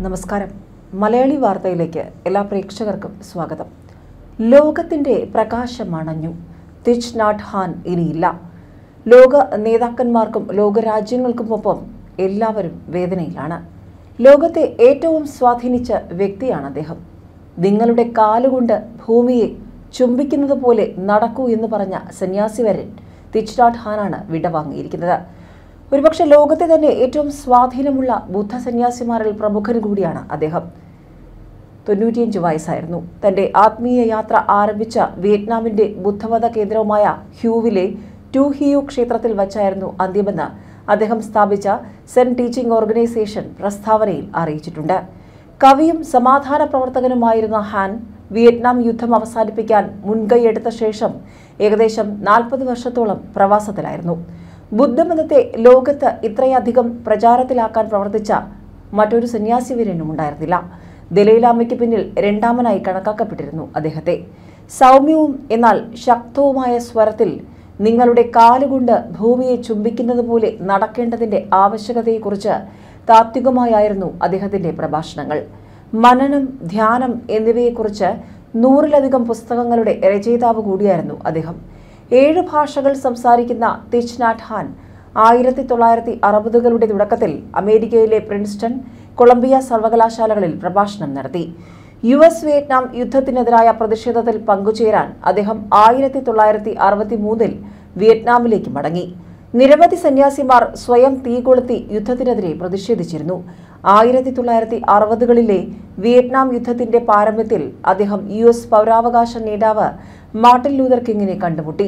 നമസ്കാരം. മലയാളി വാർത്തയിലേക്ക് എല്ലാ പ്രേക്ഷകർക്കും സ്വാഗതം. ലോകത്തിന്റെ പ്രകാശമണഞ്ഞു. തിച്ച് നാട്ട് ഹാൻ ഇനിയില്ല. ലോക നേതാക്കന്മാർക്കും ലോകരാജ്യങ്ങൾക്കുമൊപ്പം എല്ലാവരും വേദനയിലാണ്. ലോകത്തെ ഏറ്റവും സ്വാധീനിച്ച വ്യക്തിയാണ് അദ്ദേഹം. നിങ്ങളുടെ കാലുകൊണ്ട് ഭൂമിയെ ചുംബിക്കുന്നത് പോലെ നടക്കൂ എന്ന് പറഞ്ഞ സന്യാസിവരൻ നാട്ട് ഹാനാണ് വിടവാങ്ങിയിരിക്കുന്നത്. ഒരുപക്ഷെ ലോകത്തെ തന്നെ ഏറ്റവും സ്വാധീനമുള്ള ബുദ്ധ സന്യാസിമാരിൽ പ്രമുഖൻ കൂടിയാണ് അദ്ദേഹം. തൊണ്ണൂറ്റിയഞ്ച് വയസ്സായിരുന്നു. തന്റെ ആത്മീയ യാത്ര ആരംഭിച്ച വിയറ്റ്നാമിന്റെ ബുദ്ധമത കേന്ദ്രവുമായ ഹ്യൂവിലെ ടു ഹിയു ക്ഷേത്രത്തിൽ വച്ചായിരുന്നു അന്ത്യമെന്ന് അദ്ദേഹം സ്ഥാപിച്ച സെന്റ് ടീച്ചിംഗ് ഓർഗനൈസേഷൻ പ്രസ്താവനയിൽ അറിയിച്ചിട്ടുണ്ട്. കവിയും സമാധാന പ്രവർത്തകനുമായിരുന്ന ഹാൻ വിയറ്റ്നാം യുദ്ധം അവസാനിപ്പിക്കാൻ മുൻകൈയെടുത്ത ശേഷം ഏകദേശം നാൽപ്പത് വർഷത്തോളം പ്രവാസത്തിലായിരുന്നു. ബുദ്ധമതത്തെ ലോകത്ത് ഇത്രയധികം പ്രചാരത്തിലാക്കാൻ പ്രവർത്തിച്ച മറ്റൊരു സന്യാസിവീരനും ഉണ്ടായിരുന്നില്ല. ദലൈലാമയ്ക്ക് പിന്നിൽ രണ്ടാമനായി കണക്കാക്കപ്പെട്ടിരുന്നു അദ്ദേഹത്തെ. സൗമ്യവും എന്നാൽ ശക്തവുമായ സ്വരത്തിൽ നിങ്ങളുടെ കാലുകൊണ്ട് ഭൂമിയെ ചുംബിക്കുന്നത് പോലെ നടക്കേണ്ടതിന്റെ ആവശ്യകതയെക്കുറിച്ച് താത്വികമായായിരുന്നു അദ്ദേഹത്തിന്റെ പ്രഭാഷണങ്ങൾ. മനനം ധ്യാനം എന്നിവയെക്കുറിച്ച് നൂറിലധികം പുസ്തകങ്ങളുടെ രചയിതാവ് കൂടിയായിരുന്നു അദ്ദേഹം. ഏഴ് ഭാഷകൾ സംസാരിക്കുന്ന തിജ്നാട്ട് ഹാൻ ആയിരത്തി തൊള്ളായിരത്തി അറുപതുകളുടെ തുടക്കത്തിൽ അമേരിക്കയിലെ പ്രിൻസ്റ്റൺ കൊളംബിയ സർവകലാശാലകളിൽ പ്രഭാഷണം നടത്തി. യു എസ് വിയറ്റ്നാം യുദ്ധത്തിനെതിരായ പ്രതിഷേധത്തിൽ പങ്കുചേരാൻ അദ്ദേഹം ആയിരത്തി തൊള്ളായിരത്തി അറുപത്തി മൂന്നിൽ വിയറ്റ്നാമിലേക്ക് മടങ്ങി. നിരവധി സന്യാസിമാർ സ്വയം തീ കൊളുത്തി യുദ്ധത്തിനെതിരെ പ്രതിഷേധിച്ചിരുന്നു. ആയിരത്തി തൊള്ളായിരത്തി അറുപതുകളിലെ വിയറ്റ്നാം യുദ്ധത്തിന്റെ പാരമ്യത്തിൽ അദ്ദേഹം യു എസ് പൗരാവകാശ നേതാവ് മാർട്ടിൻ ലൂതർ കിങ്ങിനെ കണ്ടുമുട്ടി.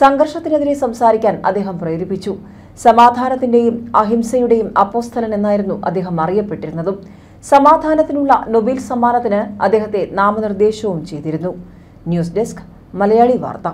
സംഘർഷത്തിനെതിരെ സംസാരിക്കാൻ അദ്ദേഹം പ്രേരിപ്പിച്ചു. സമാധാനത്തിന്റെയും അഹിംസയുടെയും അപ്പോസ്തലൻ എന്നായിരുന്നു അദ്ദേഹം അറിയപ്പെട്ടിരുന്നതും. സമാധാനത്തിനുള്ള നൊബേൽ സമ്മാനത്തിന് അദ്ദേഹത്തെ നാമനിർദ്ദേശവും ചെയ്തിരുന്നു. ന്യൂസ് ഡെസ്ക് മലയാളി വാർത്ത.